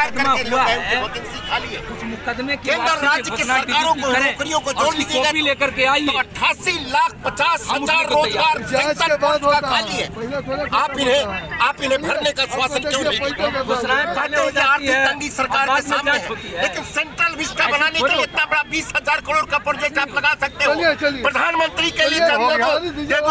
मुकदमा करके लोग उस मुकदमे के केंद्र राज्य की सरकारों को नौकरियों को जोड़ लीजिएगा। कॉपी लेकर के आई तो अट्ठासी लाख पचास हज़ार रोज़गार खाली है। आप इन्हें आप इन्हें भरने का श्वासन क्यों आर्थिक तंगी सरकार के सामने है। लेकिन सेंट्रल विस्टा बनाने के लिए इतना बड़ा बीस हज़ार करोड़ का प्रोजेक्ट आप लगा सकते हो। प्रधानमंत्री के लिए।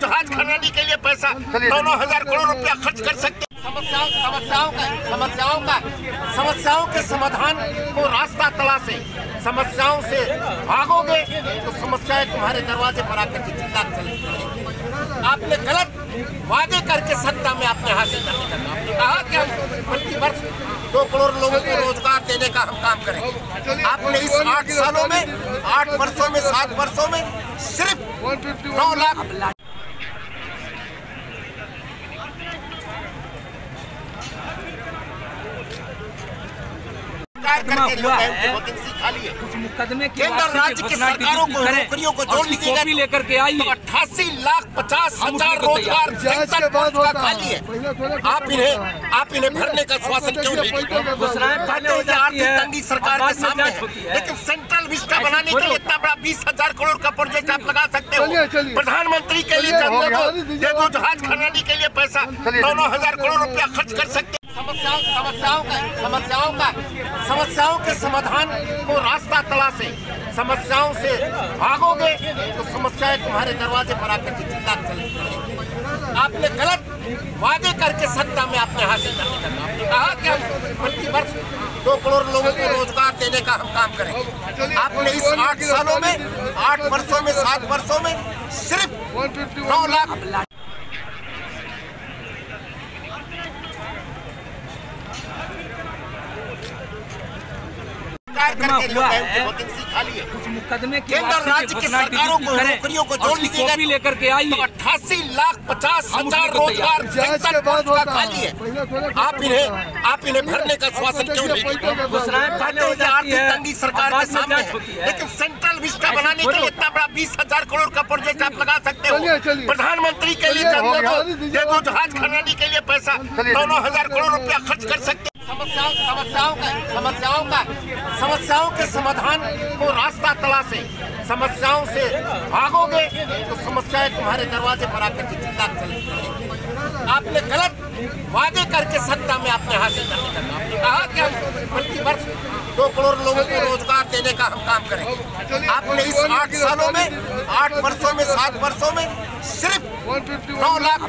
जहाज़ खरीदने के लिए पैसा नौ नौ हज़ार करोड़ रुपया खर्च कर सकते हैं। समस्याओं समस्याओं का समस्याओं का समस्याओं के समाधान को रास्ता तलाशे समस्याओं से भागोगे तो समस्याएँ तुम्हारे दरवाजे पर आकर के चिल्ला चलेंगी आपने गलत वादे करके सत्ता में आपने हासिल करने का काम आपने कहा कि हम प्रति वर्ष दो करोड़ लोगों को रोज़गार देने का हम काम करेंगे। आपने इस आठ सालों में, आठ वर्षों में, सात वर्षों में सिर्फ़ नौ लाख मुकदमा हुआ है उस मुकदमे के केंद्र और राज्य की सरकारों को नौकरियों को जोड़ कॉपी लेकर के आई तो अट्ठासी लाख पचास हज़ार तैयार रोज़गार खाली है। आप इन्हें आप इन्हें भरने का श्वासन क्यों नहीं देते? घोषणाएँ पहले हो कहते हैं कि जाती आर्थिक तंगी सरकार के सामने लेकिन सेंट्रल विस्टा बनाने के लिए इतना बड़ा बीस हज़ार करोड़ का प्रोजेक्ट आप लगा सकते हो। प्रधानमंत्री के लिए। जहाज़ खरीदने के लिए पैसा। नौ नौ हज़ार करोड़ रुपया खर्च कर सकते हैं। समस्याओं समस्याओं का समस्याओं का समस्याओं के समाधान को रास्ता तलाशे समस्याओं से भागोगे तो समस्याएँ तुम्हारे दरवाजे पर आकर के चिल्ला चलेंगी आपने गलत वादे करके सत्ता में आपने हासिल करने। का काम आपने कहा कि हम प्रति वर्ष दो करोड़ लोगों को रोज़गार देने का हम काम करेंगे। आपने इस आठ सालों में, आठ वर्षों में, सात वर्षों में सिर्फ़ नौ लाख करके वैकेंसी खाली है। मुकदमे केंद्र राज्य की सरकारों को नौकरियों को जोड़ लीजिएगा कॉपी लेकर के आई तो अट्ठासी लाख पचास हज़ार रोज़गार का होता खाली है। है। आप इन्हें आप इन्हें भरने का श्वासन क्यों नहीं आर्थिक तंगी सरकार के में सामने लेकिन सेंट्रल विस्टा बनाने के लिए इतना बड़ा बीस हज़ार करोड़ का प्रोजेक्ट आप लगा सकते हो। प्रधानमंत्री के लिए। जहाज़ खरीदने के लिए पैसा। नौ नौ हज़ार करोड़ रुपया खर्च कर सकते हैं। समस्याओं समस्याओं का समस्याओं का, समस्याओं के समाधान को रास्ता तलाशे समस्याओं से भागोगे तो समस्याएँ तुम्हारे दरवाजे पर आकर के चिल्ला चलेंगी आपने गलत वादे करके सत्ता में आपने हासिल करने। का आपने कहा कि हम प्रति वर्ष दो करोड़ लोगों को रोज़गार देने का हम काम करेंगे। आपने इस आठ सालों में, आठ वर्षों में, सात वर्षों में सिर्फ़ नौ लाख